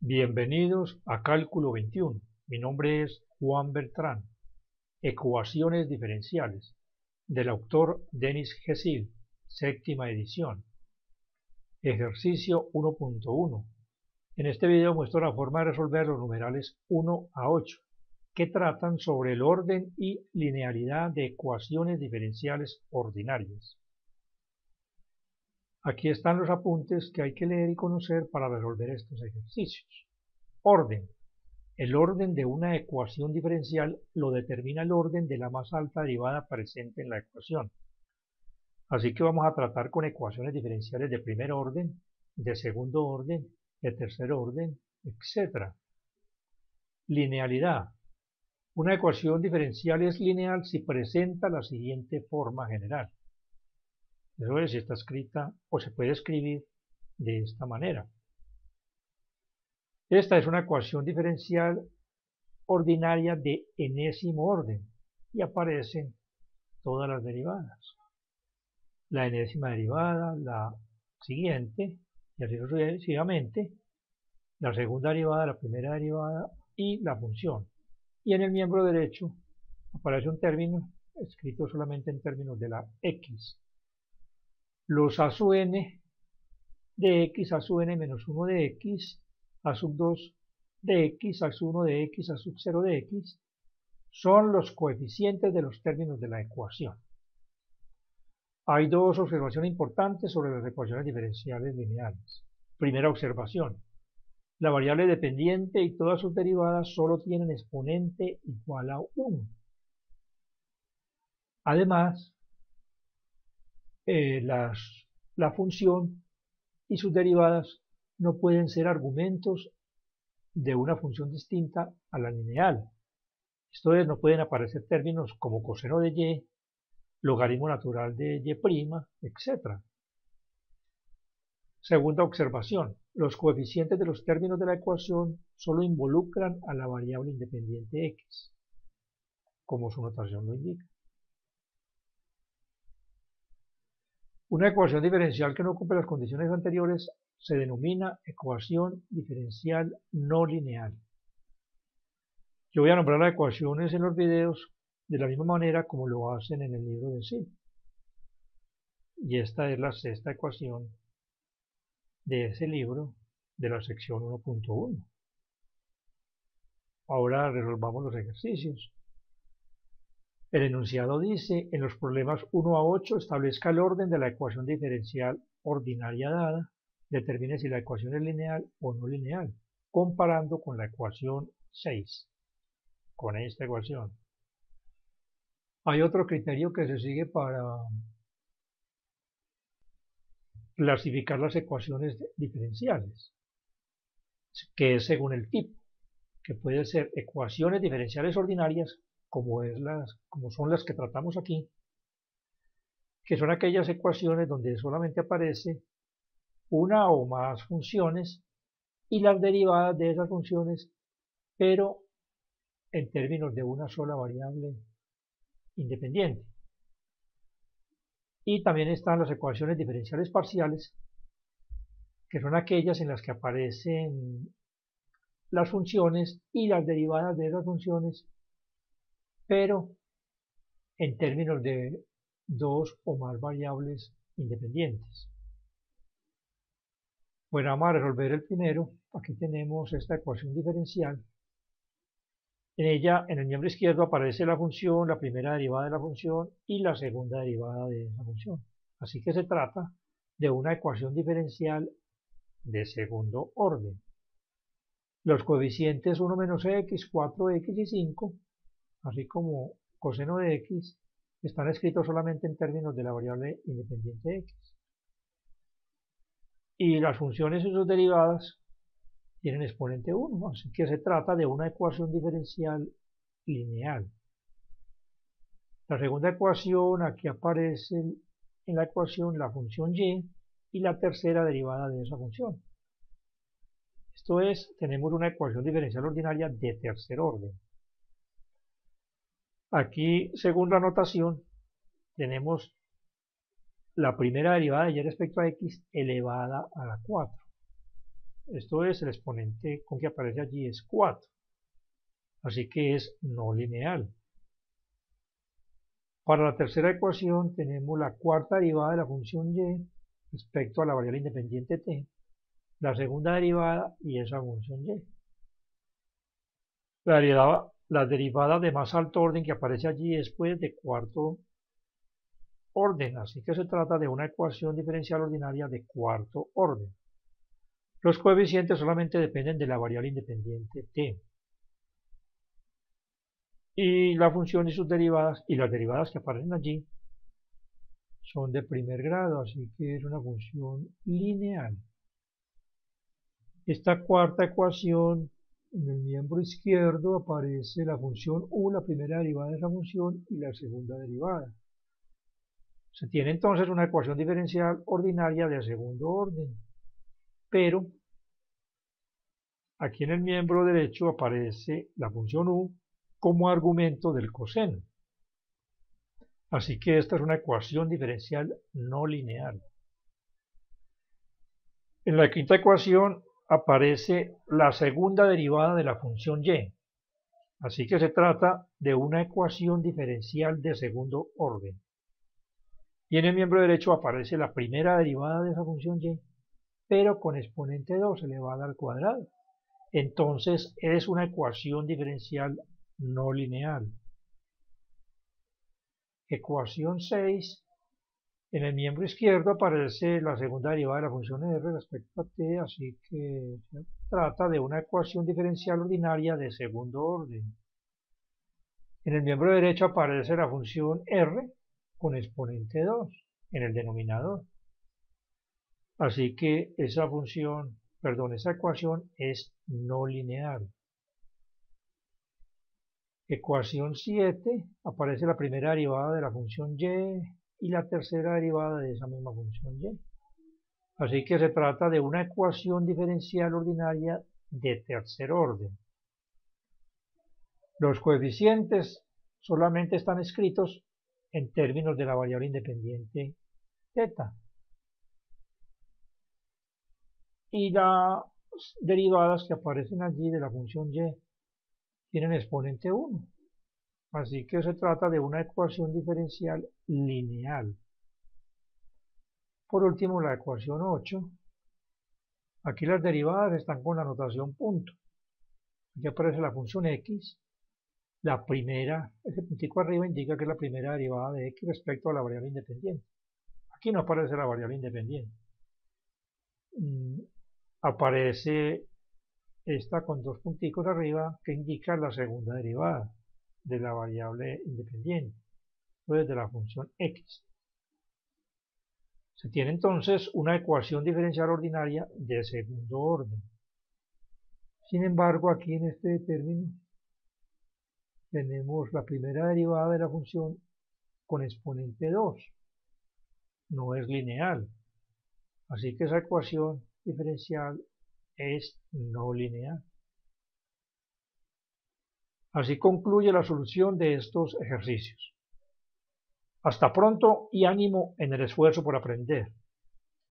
Bienvenidos a Cálculo 21. Mi nombre es Juan Bertrán. Ecuaciones diferenciales del autor Denis Gesil, séptima edición. Ejercicio 1.1. En este video muestro la forma de resolver los numerales 1 a 8, que tratan sobre el orden y linealidad de ecuaciones diferenciales ordinarias. Aquí están los apuntes que hay que leer y conocer para resolver estos ejercicios. Orden. El orden de una ecuación diferencial lo determina el orden de la más alta derivada presente en la ecuación. Así que vamos a tratar con ecuaciones diferenciales de primer orden, de segundo orden, de tercer orden, etc. Linealidad. Una ecuación diferencial es lineal si presenta la siguiente forma general. Eso es, está escrita o se puede escribir de esta manera. Esta es una ecuación diferencial ordinaria de enésimo orden y aparecen todas las derivadas. La enésima derivada, la siguiente, y así sucesivamente, la segunda derivada, la primera derivada y la función. Y en el miembro derecho aparece un término escrito solamente en términos de la x los a sub n de x a sub n menos 1 de x a sub 2 de x a sub 1 de x a sub 0 de x son los coeficientes de los términos de la ecuación. Hay dos observaciones importantes sobre las ecuaciones diferenciales lineales. Primera observación. La variable dependiente y todas sus derivadas solo tienen exponente igual a 1. Además, eh, la función y sus derivadas no pueden ser argumentos de una función distinta a la lineal. Esto es, no pueden aparecer términos como coseno de y, logaritmo natural de y', etc. Segunda observación. Los coeficientes de los términos de la ecuación solo involucran a la variable independiente x, como su notación lo indica. Una ecuación diferencial que no cumple las condiciones anteriores se denomina ecuación diferencial no lineal. Yo voy a nombrar las ecuaciones en los videos de la misma manera como lo hacen en el libro de sí. Y esta es la sexta ecuación de ese libro de la sección 1.1. Ahora resolvamos los ejercicios. El enunciado dice, en los problemas 1 a 8 establezca el orden de la ecuación diferencial ordinaria dada, determine si la ecuación es lineal o no lineal, comparando con la ecuación 6, con esta ecuación. Hay otro criterio que se sigue para clasificar las ecuaciones diferenciales, que es según el tipo, que puede ser ecuaciones diferenciales ordinarias como, como son las que tratamos aquí, que son aquellas ecuaciones donde solamente aparece una o más funciones y las derivadas de esas funciones, pero en términos de una sola variable independiente. Y también están las ecuaciones diferenciales parciales, que son aquellas en las que aparecen las funciones y las derivadas de esas funciones pero en términos de dos o más variables independientes. Bueno, vamos a resolver el primero. Aquí tenemos esta ecuación diferencial. En ella, en el miembro izquierdo aparece la función, la primera derivada de la función y la segunda derivada de esa función. Así que se trata de una ecuación diferencial de segundo orden. Los coeficientes 1 menos x, 4x y 5 así como coseno de x, están escritos solamente en términos de la variable independiente x. Y las funciones y sus derivadas tienen exponente 1, así que se trata de una ecuación diferencial lineal. La segunda ecuación, aquí aparece en la ecuación la función y y la tercera derivada de esa función. Esto es, tenemos una ecuación diferencial ordinaria de tercer orden. Aquí, según la notación, tenemos la primera derivada de y respecto a x elevada a la 4. Esto es, el exponente con que aparece allí es 4. Así que es no lineal. Para la tercera ecuación tenemos la cuarta derivada de la función y respecto a la variable independiente t, la segunda derivada y esa función y. La derivada, la derivada de más alto orden que aparece allí es pues de cuarto orden, así que se trata de una ecuación diferencial ordinaria de cuarto orden. Los coeficientes solamente dependen de la variable independiente t. Y la función y sus derivadas, y las derivadas que aparecen allí, son de primer grado, así que es una función lineal. Esta cuarta ecuación, en el miembro izquierdo aparece la función u, la primera derivada de esa función, y la segunda derivada. Se tiene entonces una ecuación diferencial ordinaria de segundo orden. Pero aquí en el miembro derecho aparece la función u como argumento del coseno. Así que esta es una ecuación diferencial no lineal. En la quinta ecuación aparece la segunda derivada de la función y. Así que se trata de una ecuación diferencial de segundo orden. Y en el miembro derecho aparece la primera derivada de esa función y, pero con exponente 2 elevada al cuadrado. Entonces es una ecuación diferencial no lineal. Ecuación 6. En el miembro izquierdo aparece la segunda derivada de la función r respecto a t, así que se trata de una ecuación diferencial ordinaria de segundo orden. En el miembro derecho aparece la función r con exponente 2 en el denominador. Así que esa función, perdón, esa ecuación es no lineal. Ecuación 7, aparece la primera derivada de la función y y la tercera derivada de esa misma función y. Así que se trata de una ecuación diferencial ordinaria de tercer orden. Los coeficientes solamente están escritos en términos de la variable independiente θ. Y las derivadas que aparecen allí de la función y tienen exponente 1. Así que se trata de una ecuación diferencial lineal. Por último, la ecuación 8. Aquí las derivadas están con la notación punto. Aquí aparece la función x la primera, ese puntico arriba indica que es la primera derivada de x respecto a la variable independiente. Aquí no aparece la variable independiente. Mm, aparece esta con dos punticos arriba que indica la segunda derivada de la variable independiente, pues de la función x. Se tiene entonces una ecuación diferencial ordinaria de segundo orden. Sin embargo, aquí en este término tenemos la primera derivada de la función con exponente 2. No es lineal. Así que esa ecuación diferencial es no lineal. Así concluye la solución de estos ejercicios. Hasta pronto y ánimo en el esfuerzo por aprender.